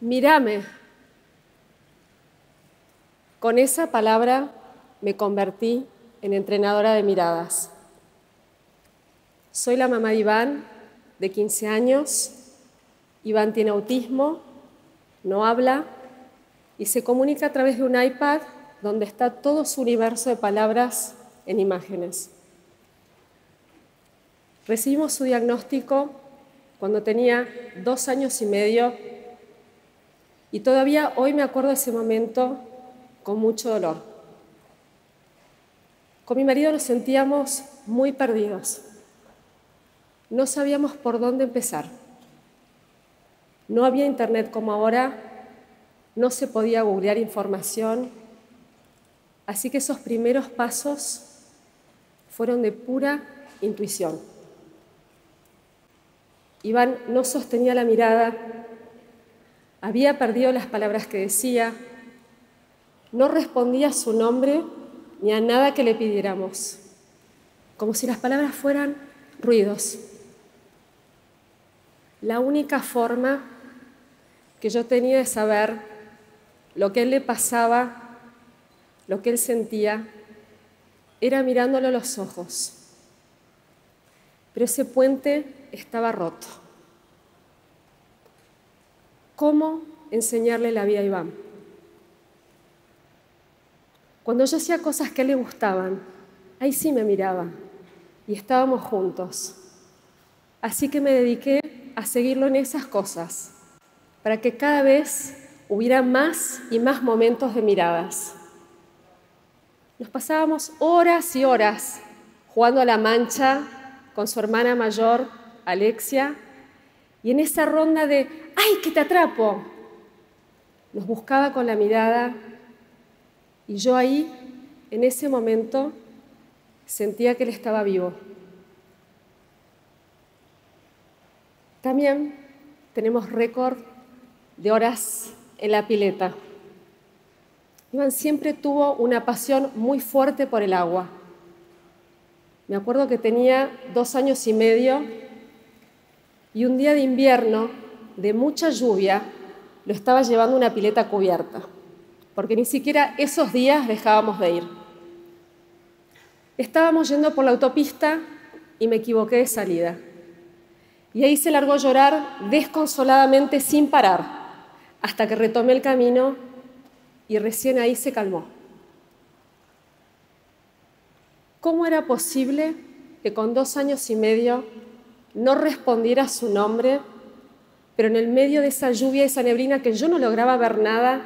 Mírame. Con esa palabra me convertí en entrenadora de miradas. Soy la mamá de Iván, de 15 años. Iván tiene autismo, no habla y se comunica a través de un iPad donde está todo su universo de palabras en imágenes. Recibimos su diagnóstico cuando tenía dos años y medio y todavía hoy me acuerdo de ese momento con mucho dolor. Con mi marido nos sentíamos muy perdidos. No sabíamos por dónde empezar. No había internet como ahora, no se podía googlear información, así que esos primeros pasos fueron de pura intuición. Iván no sostenía la mirada, había perdido las palabras que decía, no respondía a su nombre ni a nada que le pidiéramos, como si las palabras fueran ruidos. La única forma que yo tenía de saber lo que él le pasaba, lo que él sentía, era mirándolo a los ojos. Pero ese puente estaba roto. ¿Cómo enseñarle la vida a Iván? Cuando yo hacía cosas que le gustaban, ahí sí me miraba y estábamos juntos. Así que me dediqué a seguirlo en esas cosas, para que cada vez hubiera más y más momentos de miradas. Nos pasábamos horas y horas jugando a la mancha con su hermana mayor Alexia, y en esa ronda de, ¡ay, que te atrapo! Nos buscaba con la mirada y yo ahí, en ese momento, sentía que él estaba vivo. También tenemos récord de horas en la pileta. Iván siempre tuvo una pasión muy fuerte por el agua. Me acuerdo que tenía dos años y medio y un día de invierno, de mucha lluvia, lo estaba llevando una pileta cubierta, porque ni siquiera esos días dejábamos de ir. Estábamos yendo por la autopista y me equivoqué de salida. Y ahí se largó a llorar desconsoladamente sin parar, hasta que retomé el camino y recién ahí se calmó. ¿Cómo era posible que con dos años y medio no respondiera su nombre, pero en el medio de esa lluvia, esa neblina que yo no lograba ver nada,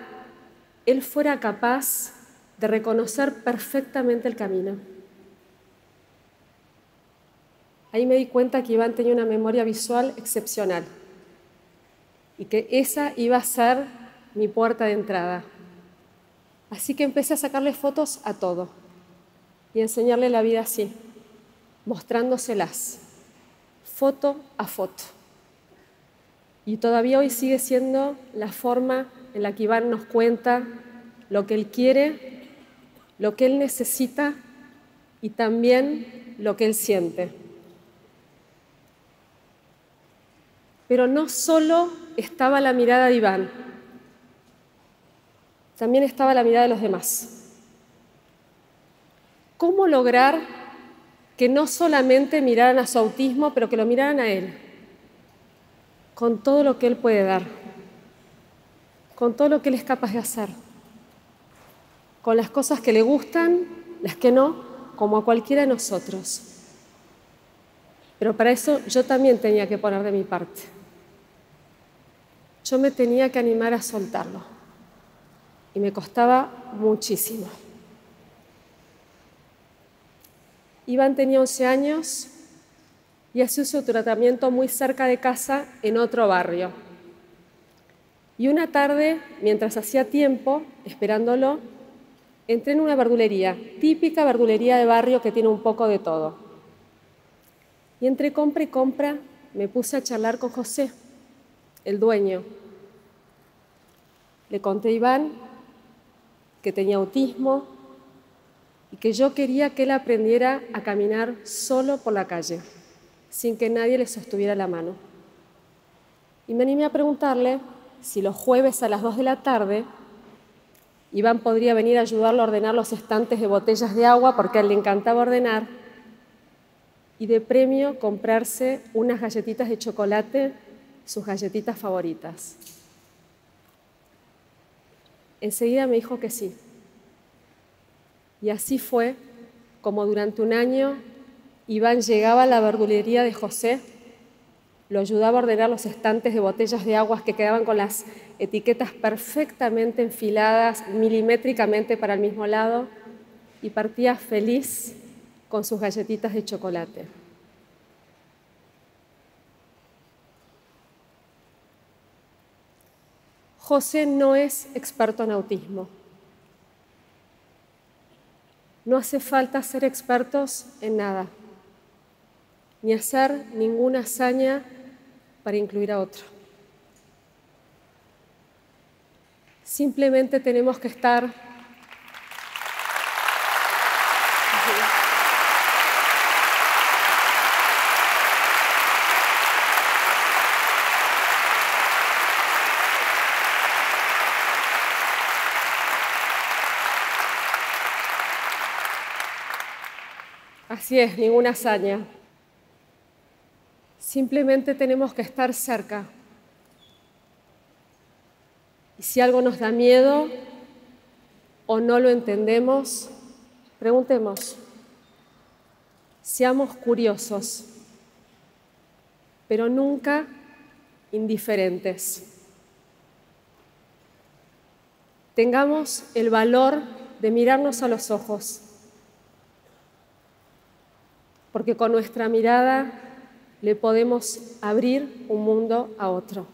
él fuera capaz de reconocer perfectamente el camino. Ahí me di cuenta que Iván tenía una memoria visual excepcional y que esa iba a ser mi puerta de entrada. Así que empecé a sacarle fotos a todo y enseñarle la vida así, mostrándoselas foto a foto. Y todavía hoy sigue siendo la forma en la que Iván nos cuenta lo que él quiere, lo que él necesita y también lo que él siente. Pero no solo estaba la mirada de Iván, también estaba la mirada de los demás. ¿Cómo lograr que no solamente miraran a su autismo, pero que lo miraran a él, con todo lo que él puede dar, con todo lo que él es capaz de hacer, con las cosas que le gustan, las que no, como a cualquiera de nosotros. Pero para eso yo también tenía que poner de mi parte. Yo me tenía que animar a soltarlo. Y me costaba muchísimo. Iván tenía 11 años y hacía su tratamiento muy cerca de casa en otro barrio. Y una tarde, mientras hacía tiempo, esperándolo, entré en una verdulería, típica verdulería de barrio que tiene un poco de todo. Y entre compra y compra me puse a charlar con José, el dueño. Le conté a Iván que tenía autismo, y que yo quería que él aprendiera a caminar solo por la calle, sin que nadie le sostuviera la mano. Y me animé a preguntarle si los jueves a las 2 de la tarde Iván podría venir a ayudarlo a ordenar los estantes de botellas de agua porque a él le encantaba ordenar y de premio comprarse unas galletitas de chocolate, sus galletitas favoritas. Enseguida me dijo que sí. Y así fue como durante un año Iván llegaba a la verdulería de José, lo ayudaba a ordenar los estantes de botellas de aguas que quedaban con las etiquetas perfectamente enfiladas milimétricamente para el mismo lado y partía feliz con sus galletitas de chocolate. José no es experto en autismo. No hace falta ser expertos en nada, ni hacer ninguna hazaña para incluir a otro. Simplemente tenemos que estar Así es, ninguna hazaña. Simplemente tenemos que estar cerca. Y si algo nos da miedo o no lo entendemos, preguntemos. Seamos curiosos, pero nunca indiferentes. Tengamos el valor de mirarnos a los ojos porque con nuestra mirada le podemos abrir un mundo a otro.